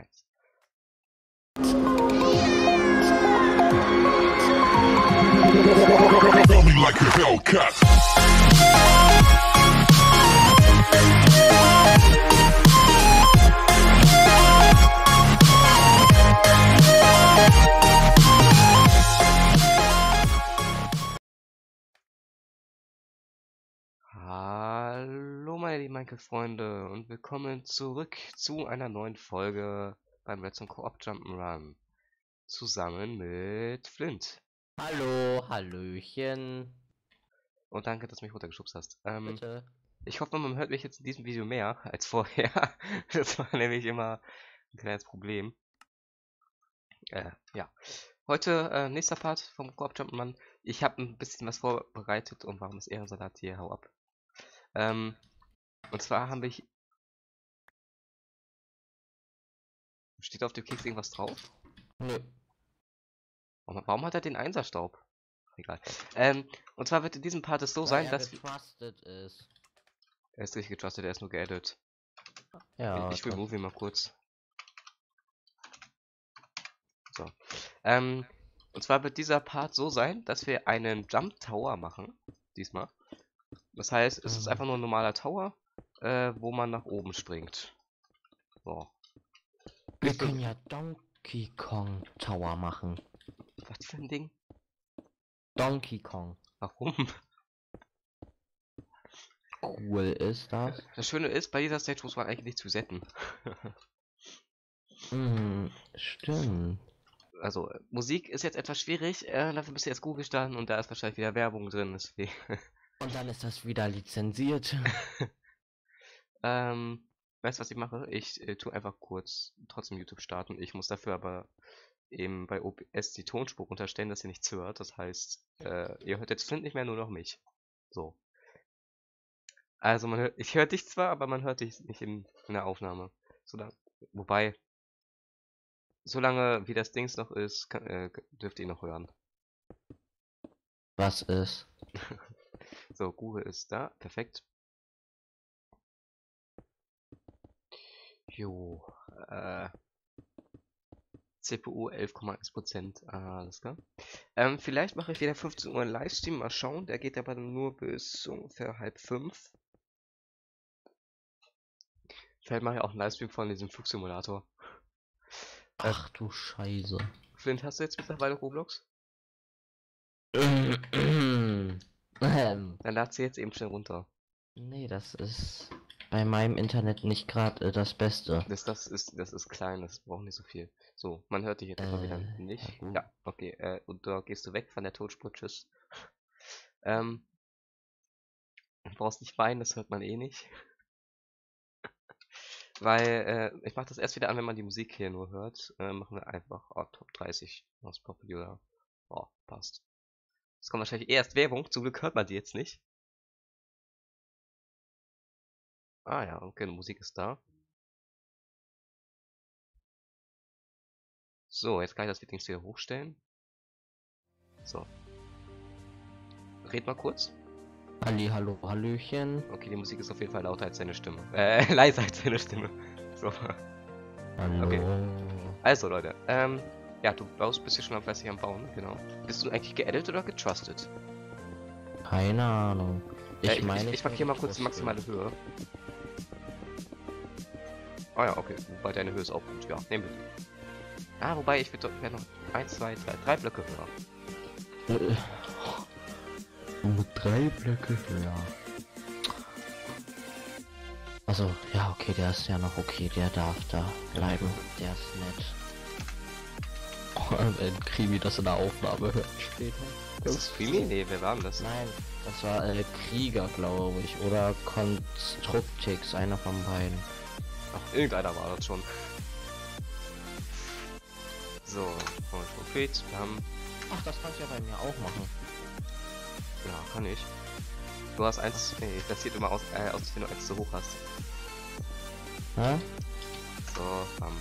Christ. Like a Hellcat. Lieben Minecraft-Freunde und willkommen zurück zu einer neuen Folge beim Let's Co-op Jump'n'Run. Zusammen mit Flint. Hallo, Hallöchen. Und danke, dass du mich runtergeschubst hast. Ähm, Bitte. ich hoffe, man hört mich jetzt in diesem Video mehr als vorher. das war nämlich immer ein kleines Problem. Äh, ja. Heute äh, nächster Part vom Co-op Jump'n'Run. Ich habe ein bisschen was vorbereitet und warum ist Ehrensalat hier? Hau ab. Ähm, und zwar haben wir hier... Steht auf dem Keks irgendwas drauf? Nö. Warum, warum hat er den Einserstaub? Egal. Ähm, und zwar wird in diesem Part es so sein, er dass... getrustet ist. Er ist richtig getrustet, er ist nur geedit. Ja. ich ich remove ihn mal kurz. So. Ähm, und zwar wird dieser Part so sein, dass wir einen Jump Tower machen. Diesmal. Das heißt, es ist Mhm. einfach nur ein normaler Tower, äh, wo man nach oben springt. So. Wir können ja Donkey Kong Tower machen. Was für ein Ding? Donkey Kong. Warum? Cool ist das. Das Schöne ist, bei dieser Stage muss man eigentlich nichts resetten. Hm, stimmt. Also, äh, Musik ist jetzt etwas schwierig, äh, dafür müsst ihr jetzt Google starten und da ist wahrscheinlich wieder Werbung drin, deswegen. Und dann ist das wieder lizenziert. ähm, weißt du, was ich mache? Ich äh, tue einfach kurz trotzdem YouTube starten. Ich muss dafür aber eben bei OBS die Tonspur unterstellen, dass ihr nichts hört. Das heißt, äh, ihr hört jetzt Flint nicht mehr, nur noch mich. So. Also man hört, ich höre dich zwar, aber man hört dich nicht in, in der Aufnahme. Solange, wobei, solange wie das Dings noch ist, kann, äh, dürft ihr noch hören. Was ist? So, Google ist da. Perfekt. Jo. Äh, CPU 11,1%. Ah, alles klar. Ähm, vielleicht mache ich wieder 15 Uhr einen Livestream. Mal schauen. Der geht aber nur bis ungefähr halb fünf. Vielleicht mache ich auch einen Livestream von diesem Flugsimulator. Ach du Scheiße. Flint, hast du jetzt mittlerweile Roblox? ähm, Dann lad sie jetzt eben schnell runter. nee, das ist bei meinem Internet nicht gerade äh, das Beste. Das, das ist, das ist klein, das braucht nicht so viel. So, man hört dich jetzt aber wieder Äh, nicht. ja. Ja, okay, äh, und da gehst du weg von der Tonspur, tschüss. ähm, du brauchst nicht weinen, das hört man eh nicht. Weil, äh, ich mach das erst wieder an, wenn man die Musik hier nur hört. Äh, machen wir einfach oh, Top 30 aus Popular. Oh, passt. Es kommt wahrscheinlich erst Werbung, zum Glück hört man die jetzt nicht. Ah ja, okay, die Musik ist da. So, jetzt kann ich das Dings wieder hochstellen. So. Red mal kurz. Halli, hallo, hallöchen. Okay, die Musik ist auf jeden Fall lauter als seine Stimme. Äh, leiser als seine Stimme. So. Hallo. Okay. Also, Leute, ähm, ja, du baust, bist ja schon am fleißig am Bauen, genau. Bist du eigentlich geedit oder getrusted? Keine Ahnung. Ich, Ich äh, meine, ich, ich markiere mal kurz die maximale Höhe. Ah ja, okay, wobei deine Höhe ist auch gut, ja, nehmen wir. Ah, wobei ich würde wär noch 1, 2, 3, 3 Blöcke höher. Äh, Nur drei Blöcke höher. Also, ja, okay, der ist ja noch okay, der darf da bleiben. Der ist nett. Oh, wenn Krimi das in der Aufnahme hört später. Ist das Freemy? Nee, wer war denn das? Nein, das war äh, Krieger, glaube ich. Oder Constructix, einer von beiden. Ach, irgendeiner war das schon. So, Prophet, wir haben Ach, das kannst du ja bei mir auch machen. Ja, kann ich. Du hast eins. Nee, das sieht immer aus, äh, aus wenn du eins zu hoch hast. Hä? So, ähm.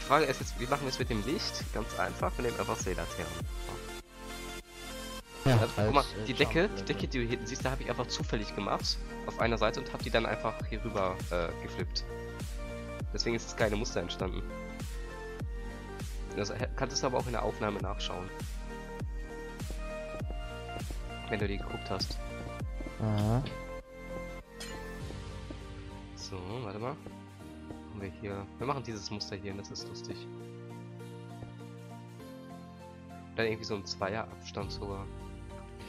Die Frage ist jetzt, wie machen wir es mit dem Licht? Ganz einfach, wir nehmen einfach Seelaternen. Ja, Also, guck mal, äh, die Decke, die. Decke, die du hier hinten siehst, da habe ich einfach zufällig gemacht. Auf einer Seite und habe die dann einfach hier rüber äh, geflippt. Deswegen ist das keine Muster entstanden. Das hä- kannst du aber auch in der Aufnahme nachschauen. Wenn du die geguckt hast. Aha. So, warte mal. Machen wir hier. Wir machen dieses Muster hier, das ist lustig. Dann irgendwie so ein Zweier-Abstand sogar.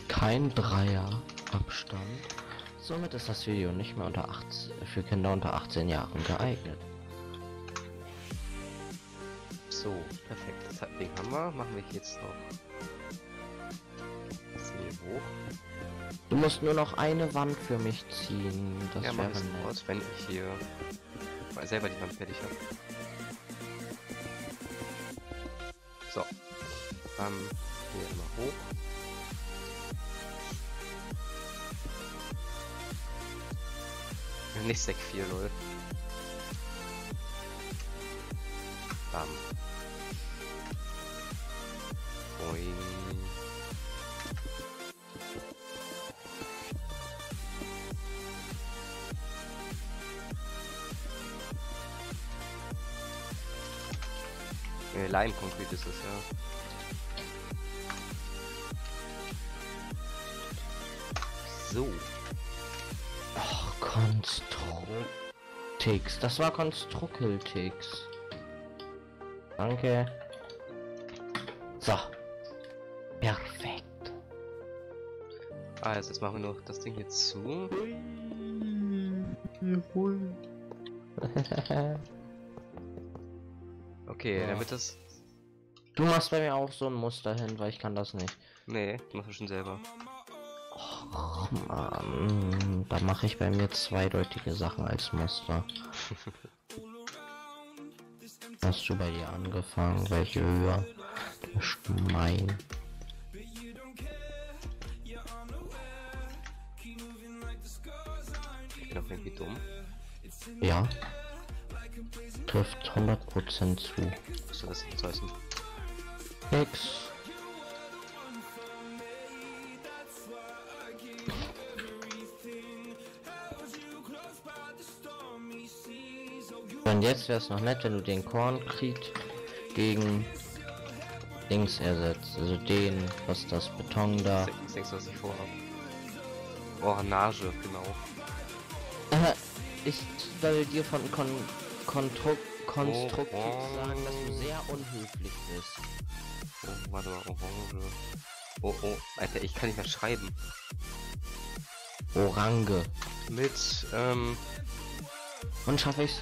Kein Dreier Abstand. Somit ist das Video nicht mehr unter 18, für Kinder unter 18 Jahren geeignet. So, perfekt. Das Ding haben wir. Machen wir jetzt noch. Das hier hoch. Du musst nur noch eine Wand für mich ziehen. Das ja, wäre nett. wenn ich hier mal selber die Wand fertig habe. So. Dann hier immer hoch. Nicht Sec 4-0. Bam. Boing. Ne, ist es, ja. So. Konstruktix. Das war Konstrukkeltix. Danke. So. Perfekt. Jetzt jetzt machen wir noch das Ding hier zu. Okay, Ja. damit das... Du machst bei mir auch so ein Muster hin, weil ich kann das nicht. Nee, machst du schon selber. Och, Mann, da mache ich bei mir zweideutige Sachen als Muster. Hast du bei dir angefangen? Welche höher? Schmein. Ich bin auch irgendwie dumm. Ja. Trifft 100% zu. Was soll das jetzt heißen? Nix. Und jetzt wäre es noch nett, wenn du den Kornkrieg gegen Dings ersetzt. Also den, was das Beton da. Was denkst du, was ich vorhabe? Ornage, genau. Äh, ich soll dir von Kon Kontru Konstruktiv Oh, sagen, dass du oh. sehr unhöflich bist. Oh, warte mal, Orange. Oh, oh, Alter, ich kann nicht mehr schreiben. Orange. Mit, ähm, Und schaffe ich's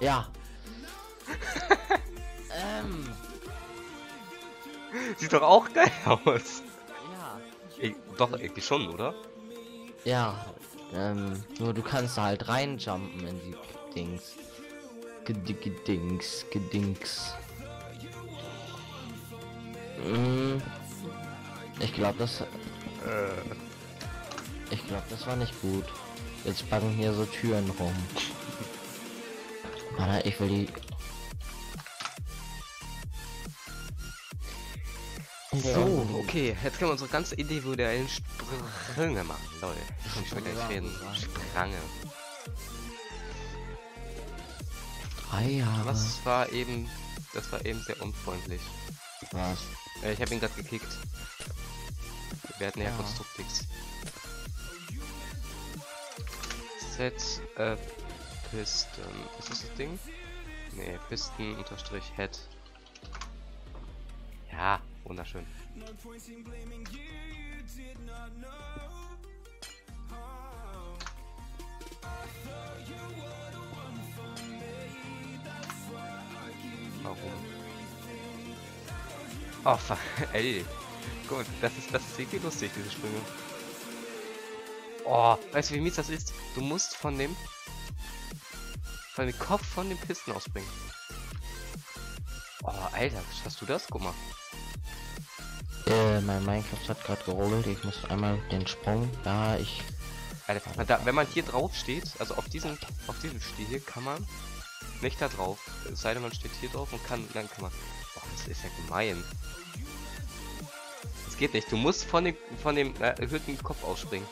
Ja. ähm, Sieht doch auch geil aus. ja. Ey, doch, irgendwie schon, oder? Ja, ähm, nur du kannst da halt reinjumpen in die Dings. Gedi- Gedings, Gedings. Mm, ich glaube, das, Äh, ich glaube, das war nicht gut. Jetzt packen hier so Türen rum. Warte, ich will die. so, okay, jetzt können wir unsere ganz individuellen Sprünge machen. Lol, ich schon gleich reden. Sprange. Drei Jahre. Was war eben, das war eben sehr unfreundlich. Was? Äh, ich habe ihn gerade gekickt. Wir hatten ja, Ja. Konstruktix. Set, äh, Piston. Ist das das Ding? Nee, Piston unterstrich Head. Ja, wunderschön. Warum? Oh, fuck. Ey. Gut, das ist, das ist irgendwie lustig, diese Sprünge. Oh, weißt du, wie mies das ist? Du musst von dem... von dem Kopf von dem Pisten ausbringen. Oh, Alter, schaffst du das? Guck mal. Äh, mein Minecraft hat gerade gerollt. Ich muss einmal den Sprung. Ja, ich. Alter, da, wenn man hier drauf steht, also auf diesem, auf diesem Stiel, kann man nicht da drauf. Es sei denn, man steht hier drauf und kann, dann kann man. Oh, das ist ja gemein. Das geht nicht. Du musst von dem, von dem äh, erhöhten Kopf ausspringen.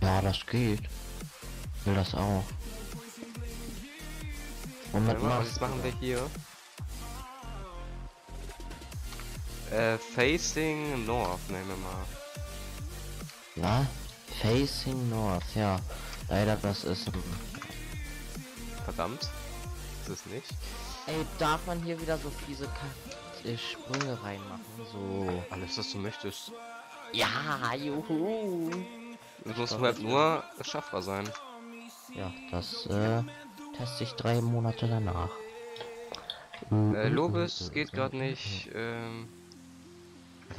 Ja, das geht. Will das auch. Mal, und machst jetzt du machen wir hier. Äh, Facing North, nehmen wir mal. Na? Facing North, ja. Leider, das ist. Verdammt. Das ist nicht. Ey, darf man hier wieder so fiese Ka äh, Sprünge reinmachen? So. Alles, was du möchtest. Ja, juhu. Es muss Doch, halt nur schaffbar sein. Ja, das äh, teste ich drei Monate danach. Äh, Lobes geht gerade nicht. Ähm,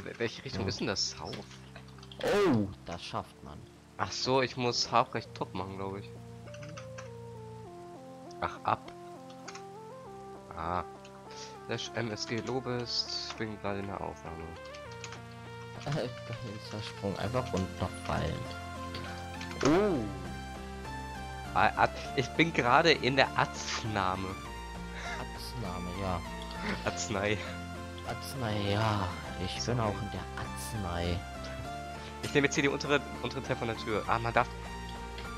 wel- welche Richtung Ja. ist denn das? South? Oh, das schafft man. Ach so, ich muss Half recht top machen, glaube ich. Ach, ab. Ah. Slash MSG Lobes. Ich bin gerade in der Aufnahme. Sprung, einfach runterfallen. Oh, Ah, ah, ich bin gerade in der Aznahme. Arzname, ja. Arznei. Arznei, ja. Ich bin auch in der Arznei. Ich nehme jetzt hier die untere, untere Teil von der Tür. Ah, man darf.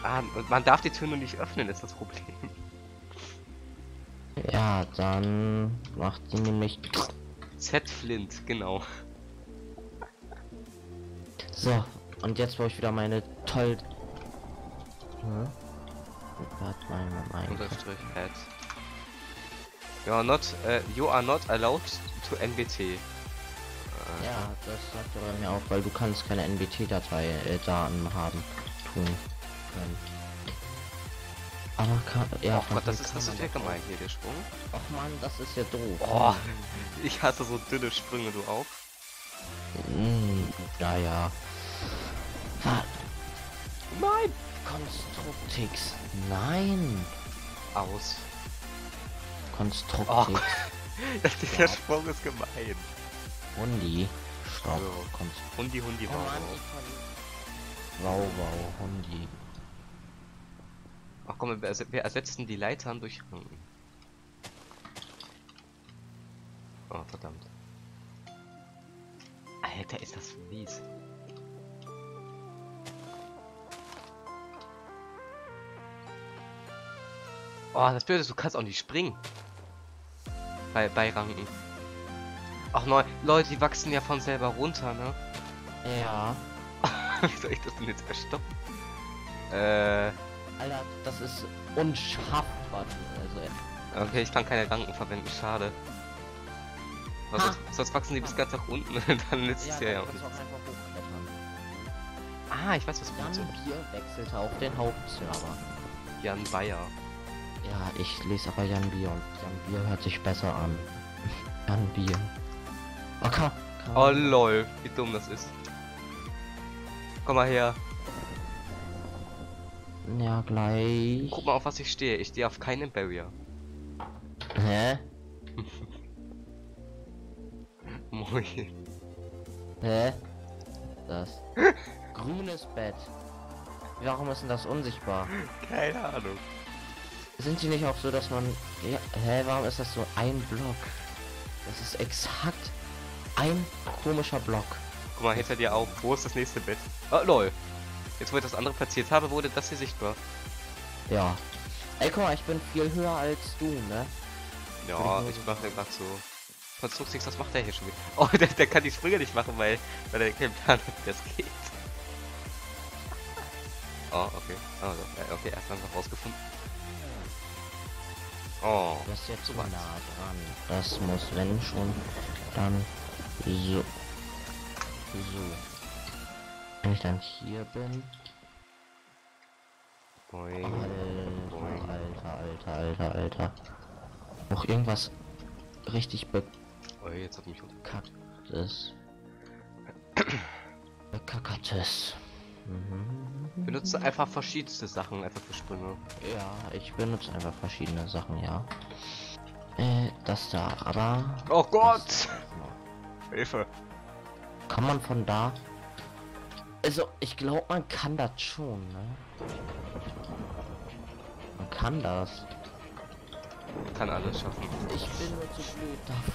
Ah, man darf die Tür nur nicht öffnen, ist das Problem. Ja, dann macht sie nämlich. Z Flint, genau. So, und jetzt brauche ich wieder meine toll. Hm? Warte mal, mein Unterstrich add. You are not, äh, you are not allowed to NBT. Äh, Ja, das sagt er mir auch, weil du kannst keine NBT-Datei äh, Daten haben tun können. Aber kann ja. oh Gott, das ist, das ist ja gemein hier, der Sprung. Och man, das ist ja doof. Oh, ich hasse so dünne Sprünge, du auch? Hm, naja. Nein! Konstruktix. Nein. Aus. Konstruktix. Der Sprung ist gemein. Hundi. Stopp. So. Hundi, Hundi, oh wow. Mann, kann... Wow, wow, Hundi. Ach komm, wir, erse- wir ersetzen die Leitern durch Ranken. Oh, verdammt. Alter, ist das mies. Oh, das Blöde ist, du kannst auch nicht springen. Bei, bei Ranken. Ach nein, Leute, die wachsen ja von selber runter, ne? Ja. Wie soll ich das denn jetzt verstoppen? Äh, Alter, das ist unschaffbar. Also, okay, ich kann keine Ranken verwenden, schade. Was, Ha. sonst, wachsen die bis ganz nach unten, dann nützt es ja, ja auch kannst nicht. du auch einfach hochklettern. Ah, ich weiß, was du Jan meinst. Bier wechselte auf den Hauptserver. Jan Bayer. Ja, ich lese aber Jan Bier und Jan Bier hört sich besser an. Jan Bier. Okay. Oh lol, wie dumm das ist. Komm mal her. Ja, gleich. Guck mal, auf was ich stehe. Ich stehe auf keinen Barrier. Hä? Moin. Hä? Das. Grünes Bett. Warum ist denn das unsichtbar? Keine Ahnung. Sind die nicht auch so, dass man. Ja, hä, warum ist das so ein Block? Das ist exakt ein komischer Block. Guck mal, hinter dir auch. Wo ist das nächste Bett? Oh lol. Jetzt, wo ich das andere platziert habe, wurde das hier sichtbar. Ja. Ey, guck mal, ich bin viel höher als du, ne? Ja, ich ich mache gerade so. Konstruktix, was macht der hier schon wieder? Oh, der, der kann die Sprünge nicht machen, weil, weil er keinen Plan hat, wie das geht. Oh, okay. Also, ja, okay, erst einfach rausgefunden. Oh, Du bist jetzt so nah dran. Das muss, wenn schon, dann so. So. Wenn ich dann hier bin. boing. Alter, Alter, Alter, Alter, Alter. Noch irgendwas richtig be Oh, jetzt hat mich. Kaktus. Kakatus. Mhm. Benutze einfach verschiedenste Sachen, einfach für Sprünge. Ja, ich benutze einfach verschiedene Sachen, ja. Äh, das da, aber Oh Gott! Hilfe! kann man von da. Also, ich glaube, man kann das schon, ne? Man kann das. Kann alles schaffen. Ich bin nur zu blöd dafür.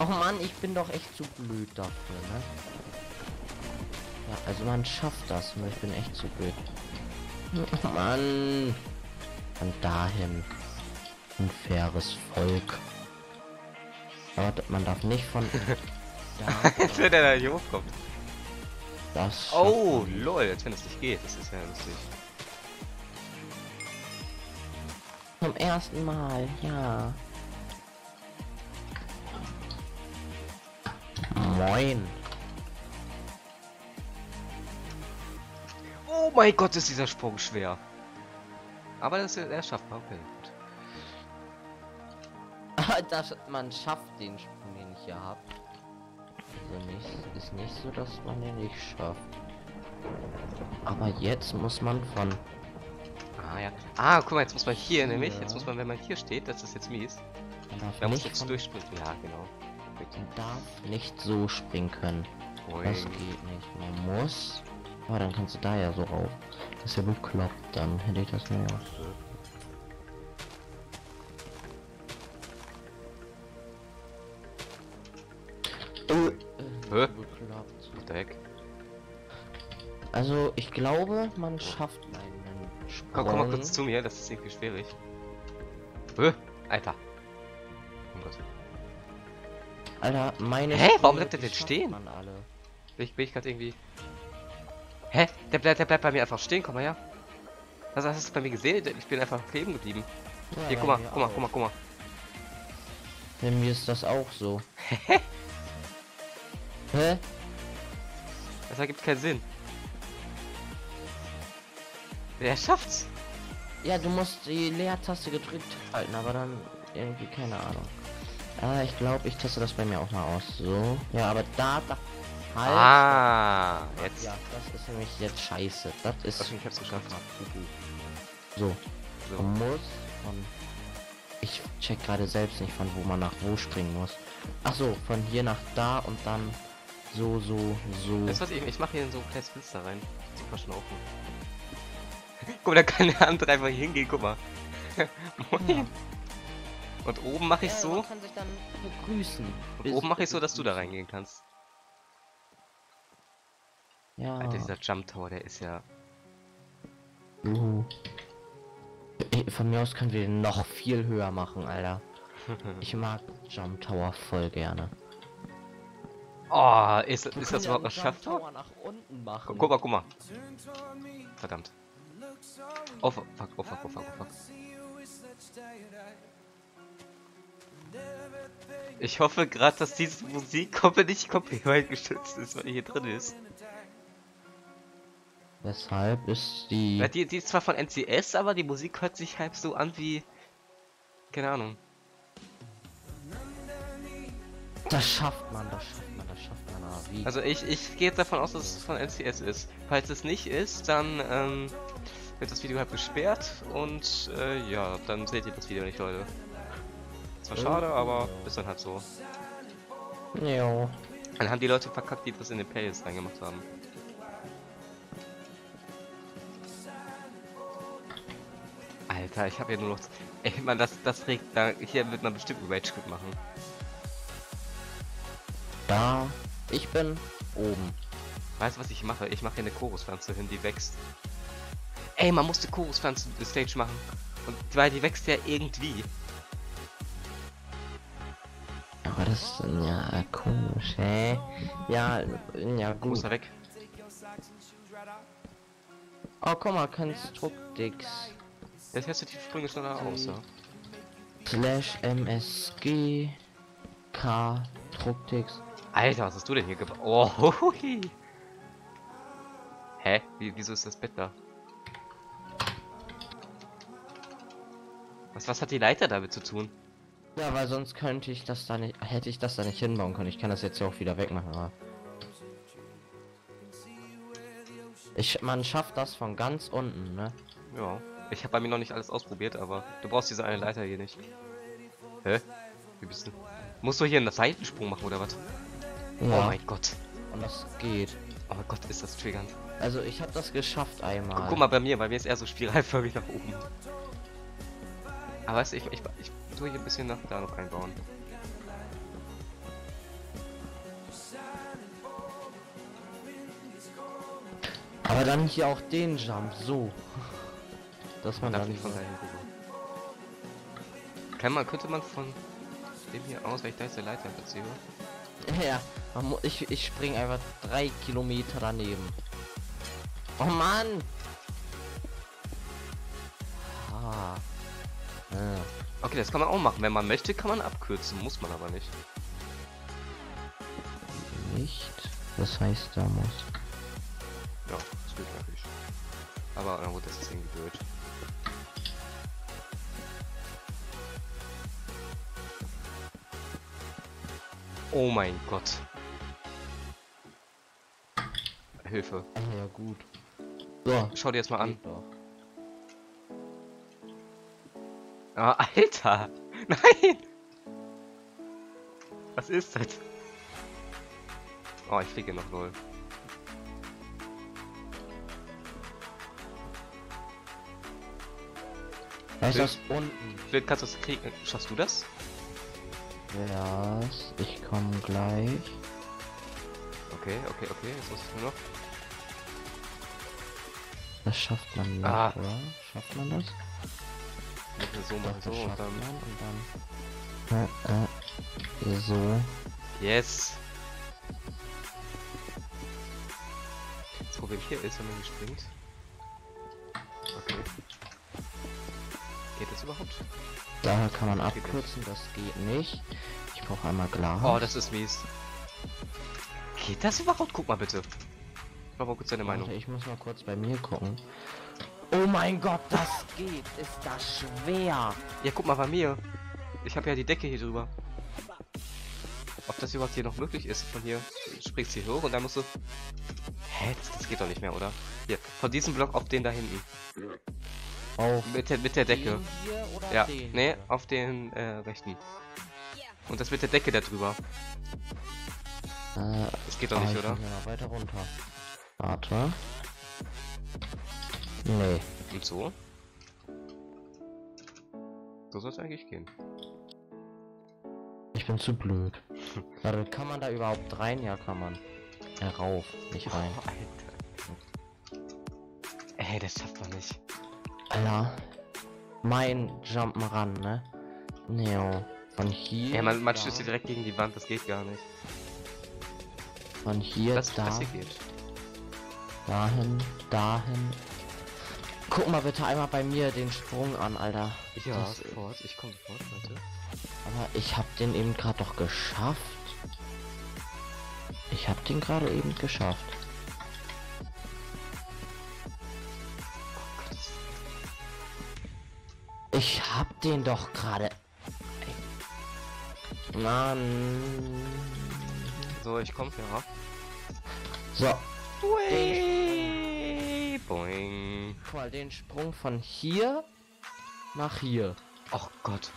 Oh Mann, ich bin doch echt zu blöd dafür, ne? Ja, also man schafft das, nur ich bin echt zu blöd. Oh Mann. Von dahin. Ein faires Volk. Aber man darf nicht von Jetzt wenn der da hier hochkommt. das Oh, lol, als wenn es nicht geht. Das ist ja lustig. zum ersten Mal, ja. Moin. Oh mein Gott, ist dieser Sprung schwer. Aber das ist er schafft man. Okay, gut. das, man schafft den Sprung, den ich hier habe. Also nicht, ist nicht so, dass man den nicht schafft. Aber jetzt muss man von Ah ja. Ah, guck mal, jetzt muss man hier nämlich. Ja. Jetzt muss man, wenn man hier steht, das ist jetzt mies. man muss nicht jetzt durchspringen. Ja, genau. man darf nicht so springen können. Das Boing. geht nicht. Man muss. Aber dann kannst du da ja so rauf. Das ist ja bekloppt. Dann hätte ich das mir auch so. Oh, äh, Hä? heck? Also ich glaube, man schafft einen Sprung. Komm, komm mal kurz zu mir, das ist irgendwie schwierig. Hä? Alter. Oh Gott. Alter, meine. Hä? Warum Sprünge, bleibt der denn stehen? Bin ich, bin ich gerade irgendwie. Hä? Der bleibt, der bleibt bei mir einfach stehen, komm mal her. Also hast du es bei mir gesehen? Ich bin einfach kleben geblieben. Ja, Hier, guck mal, guck mal, guck mal, guck mal. Bei mir ist das auch so. Hä? Das ergibt keinen Sinn. Wer schafft's? Ja, du musst die Leertaste gedrückt halten, aber dann irgendwie keine Ahnung. Ah, ich glaube, ich teste das bei mir auch mal aus. So. Ja, aber da, da halt. Ah, jetzt. Ja, das ist nämlich jetzt scheiße. Das ist Okay, ich hab's geschafft. so. So. Man muss von. Ich check gerade selbst nicht von wo man nach wo springen muss. Ach so, von hier nach da und dann so, so, so. Weißt du was, ich, ich mache hier in so ein kleines Fenster rein. Super schon offen. Guck mal, da kann der andere einfach hingehen, guck mal. Moin. Und oben mache ich Ja, so. Man kann sich dann begrüßen. Und Bis- oben mache ich so, dass du da reingehen kannst. Ja. Alter, dieser Jump Tower, der ist ja. Uh. Von mir aus können wir den noch viel höher machen, Alter. Ich mag Jump Tower voll gerne. Oh, ist, ist das überhaupt noch schaffbar? Guck, guck mal, guck mal. Verdammt. Oh fuck, oh fuck, oh fuck, oh fuck. Ich hoffe gerade, dass diese Musik komplett nicht copyright geschützt ist, weil die hier drin ist. Weshalb ist die. Ja, die, die ist zwar von NCS, aber die Musik hört sich halb so an wie. Keine Ahnung. Das schafft man, das schafft wie? Also ich, ich gehe jetzt davon aus, dass es von NCS ist. Falls es nicht ist, dann ähm, wird das Video halt gesperrt und äh, ja, dann seht ihr das Video nicht, Leute. Zwar schade, aber ist dann halt so. Jo. Dann haben die Leute verkackt, die das in den Playlist reingemacht haben. Alter, ich habe ja nur noch... Ey, man, das, das regt... Da, hier wird man bestimmt ein Rage Quit machen. Da. Ich bin oben. Weißt du, was ich mache? Ich mache hier eine Choruspflanze hin, die wächst. Ey, man musste Choruspflanzen Stage machen. Und weil die wächst ja irgendwie. Aber das ist ja komisch, hä? Ja, ja gut. er weg? Oh, guck mal, Konstruktix. Das du die Sprünge schneller aus, ja. Slash MSG K Drucktix. Alter, was hast du denn hier gebaut? Oh, hui. Hä? Wie, wieso ist das Bett da? Was, was hat die Leiter damit zu tun? Ja, weil sonst könnte ich das da nicht, hätte ich das da nicht hinbauen können. Ich kann das jetzt ja auch wieder wegmachen, aber. Ich, man schafft das von ganz unten, ne? Ja. Ich habe bei mir noch nicht alles ausprobiert, aber du brauchst diese eine Leiter hier nicht. Hä? Wie bist du? Musst du hier einen Seitensprung machen oder was? Oh Ja, mein Gott. und das geht. Oh mein Gott, ist das triggernd. Also ich habe das geschafft einmal. Guck mal bei mir, bei mir ist eher so spiralförmig nach oben. Aber weißt du, ich, ich, ich tue hier ein bisschen nach da noch einbauen. Aber dann hier auch den Jump, so. Dass man Man darf nicht von dahin rüber. Kann man, könnte man von dem hier aus, wenn ich da jetzt der Leiter platziere? Ja, man mu- ich, ich spring einfach drei Kilometer daneben. Oh Mann! Ah. Ja. Okay, das kann man auch machen. Wenn man möchte, kann man abkürzen, muss man aber nicht. Nicht. Das heißt, da muss. Ja, das geht natürlich. Aber na gut, das ist irgendwie blöd. Oh mein Gott. Hilfe. Ja, gut. So, Schau dir das mal an. Ah, Alter! Nein! Was ist das? Oh, ich fliege noch null. Was ist das unten? Vielleicht kannst du das kriegen. Schaffst du das? Was? Ich komme gleich. Okay, okay, okay. Jetzt muss ich nur noch. Das schafft man nicht, Ah. oder? Schafft man das? So, machen so und dann. man und dann. Äh, äh, so. Yes! Das Problem hier ist, wenn man springt. Okay. Geht das überhaupt? Daher kann man abkürzen, das geht nicht. Ich brauche einmal Glas. Oh, das ist mies. Geht das überhaupt? Guck mal bitte. Mach mal kurz deine Meinung. Warte, ich muss mal kurz bei mir gucken. Oh mein Gott, das geht. Ist das schwer. Ja, guck mal bei mir. Ich habe ja die Decke hier drüber. Ob das überhaupt hier noch möglich ist. Von hier springst du hier hoch und dann musst du... Hä? Das, das geht doch nicht mehr, oder? Hier, von diesem Block auf den da hinten. Auf Mit der, mit der Decke. Ja, den nee, auf den äh, rechten. Und das mit der Decke da drüber. Äh, Das geht doch ah, nicht, ich oder? noch weiter runter. Warte. Nee. Und so? So soll es eigentlich gehen. Ich bin zu blöd. Warte, kann man da überhaupt rein? Ja, kann man. Herauf, nicht rein. Oh, Alter. Ey, das schafft man nicht. Alter. Mein Jump'n'Run, ne? Neo. Von hier. Ey, man, man stößt hier direkt gegen die Wand, das geht gar nicht. Von hier Das, da, das hier geht. dahin, dahin. Guck mal bitte einmal bei mir den Sprung an, Alter. Ja, Das- sofort. Ich komme sofort, Leute. Aber ich hab den eben gerade doch geschafft. Ich hab den gerade eben geschafft. Ich hab den doch gerade. Mann. So, ich komme ja. So, Ui, Boing. guck mal, den Sprung von hier nach hier. Oh Gott.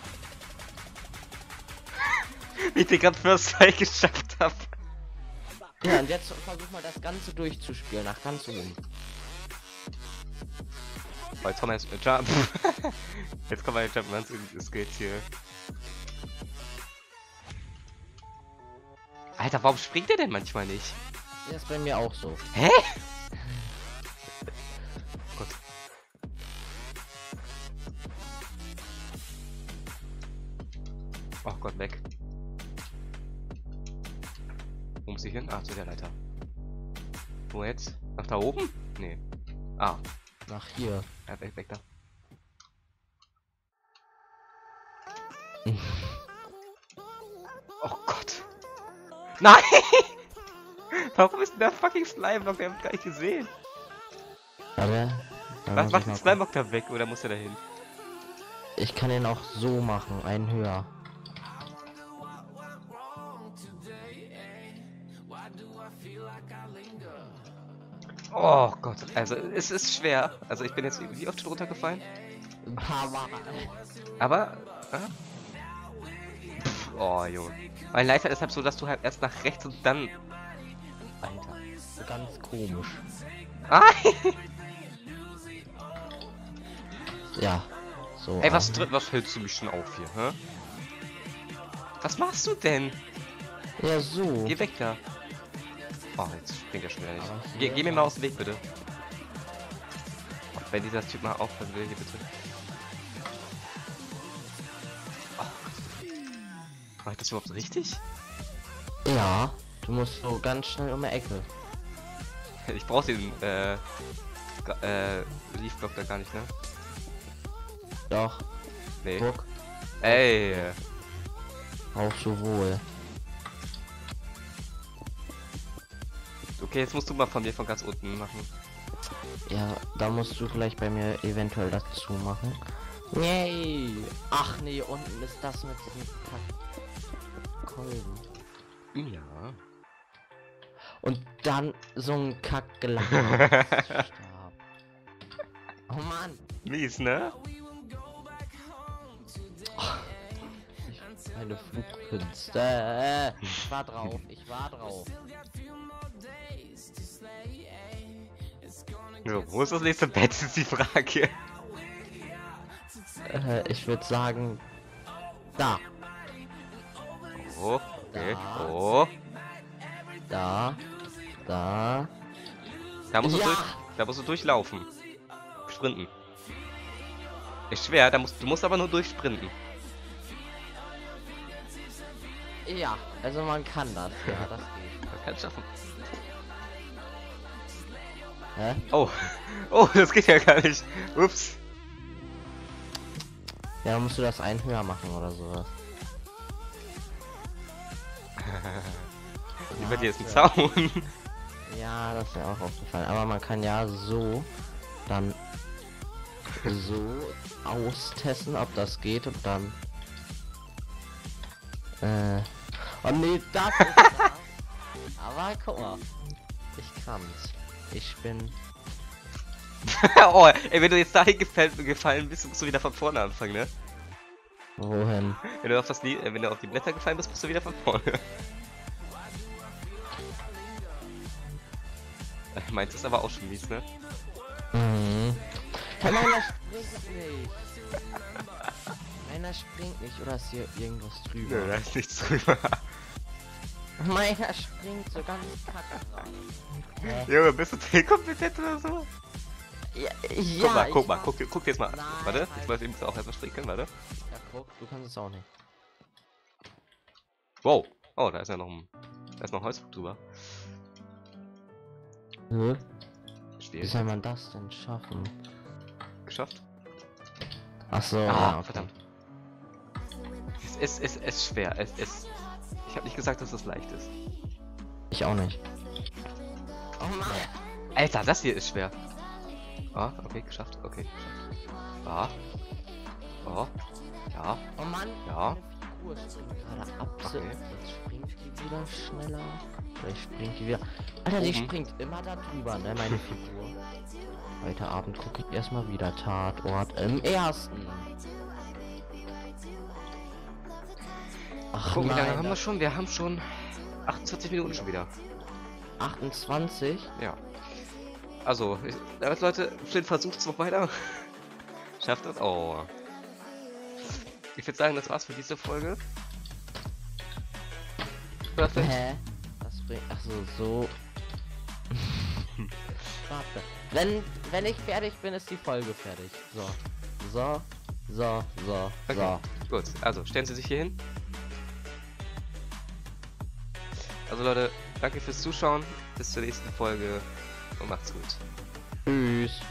Wie ich den gerade First Try geschafft habe. Ja, und jetzt versuch mal das Ganze durchzuspielen, nach ganz oben. Oh, jetzt kommen wir jetzt mit Jump. jetzt kommen wir jetzt Jump, es geht hier. Alter, warum springt der denn manchmal nicht? Der ist bei mir auch so. Hä? Gott. Oh Gott, weg. Wo muss ich hin? Ah, zu der Leiter. Wo jetzt? Nach da oben? Nee. Ah, Nach hier. ja, weg, weg da. Oh Gott. Nein! Warum ist denn der fucking Slimeblock? Wir haben gar nicht gesehen. Aber. Was macht den Slimeblock da weg oder muss er da hin? Ich kann ihn auch so machen, einen höher. Oh Gott, also es ist schwer. Also ich bin jetzt wie oft schon runtergefallen? Aber. Äh? Pff, oh, Junge. Mein Leiter ist halt so, dass du halt erst nach rechts und dann. Alter. Ganz komisch. Ah! Ja. So. Ey, was, ähm, was hältst du mich schon auf hier, hä? Was machst du denn? Ja, so. Geh weg da. Oh, jetzt springt er schon wieder nicht. Aber Geh, mir mal aus dem Weg, bitte. Wenn dieser Typ mal aufhören will, hier bitte. Das überhaupt richtig? Ja. Du musst so ganz schnell um die Ecke. Ich brauch den, äh, äh, Leaf-Block da gar nicht, ne? Doch. Nee. Guck. Ey. Auch sowohl. Okay, jetzt musst du mal von mir von ganz unten machen. Ja, da musst du vielleicht bei mir eventuell dazu machen. Nee. Ach nee, unten ist das mit diesem Kack Kolben. Ja. Und dann so ein Kack Stab. Oh Mann. Mies, ne? Meine Flugkünste. Ich war drauf, ich war drauf. Ja, wo ist das nächste Bett, ist die Frage. Äh, ich würde sagen, da, Oh, okay. Da. Oh. da, da. Da musst du Ja. durch. Da musst du durchlaufen. Sprinten. Ist schwer, da musst, du musst aber nur durchsprinten. Ja, also man kann das, ja, das geht. Kannst du schaffen. Hä? Oh. Oh, das geht ja gar nicht. Ups. Ja, dann musst du das ein höher machen oder sowas. Über dir ist ein ja. Zaun. Ja, das ist mir auch aufgefallen. Aber man kann ja so dann so austesten, ob das geht und dann. Äh. Oh nee, das ist das. Aber guck mal. Ich kann's. Ich bin. oh, ey, wenn du jetzt dahin gefällt, gefallen bist, musst du wieder von vorne anfangen, ne? Wohin? Wenn du auf das Lied, äh, wenn du auf die Blätter gefallen bist, musst du wieder von vorne. Meins ist aber auch schon mies, ne? Mhm. Hey, meiner springt nicht. Meiner springt nicht. Oder ist hier irgendwas drüber? Nö, da ist nichts drüber. Meiner springt so ganz kacke? Junge, bist du telekompetent oder so? Ja, Guck ja, mal, guck mal, guck, guck dir jetzt mal an. Nein, Warte, ich weiß eben auch erstmal springen können, warte. Guck, du kannst es auch nicht. Wow. Oh, da ist ja noch ein. Da ist noch ein Holzflug drüber. Hä? Wie soll man das denn schaffen? Geschafft? Ach so, Ah, ja, okay. verdammt. Es ist, es ist schwer. Es ist. Ich habe nicht gesagt, dass es leicht ist. Ich auch nicht. Oh Mann! Alter, das hier ist schwer. Ah, okay, geschafft. Okay, geschafft. Ah. Oh. Ja. Oh Mann! Ja. Figur springt gerade ab. Okay. Jetzt springt die wieder schneller. Vielleicht springt die wieder. Alter, die springt immer da drüber, ne, meine Figur. Heute Abend gucke ich erstmal wieder Tatort im ersten. Ach Guck, wie lange haben wir schon? Wir haben schon 48 Minuten schon wieder. 28? Ja. Also, ich, damit Leute, Flynn versucht's noch weiter. Schafft das? Oh. Ich würde sagen, das war's für diese Folge. Perfekt. Hä? Das bringt. Ach so, so. Warte. Wenn, wenn ich fertig bin, ist die Folge fertig. So. So. So. So. Okay. Gut, also stellen Sie sich hier hin. Also Leute, danke fürs Zuschauen. Bis zur nächsten Folge und macht's gut. So. Tschüss.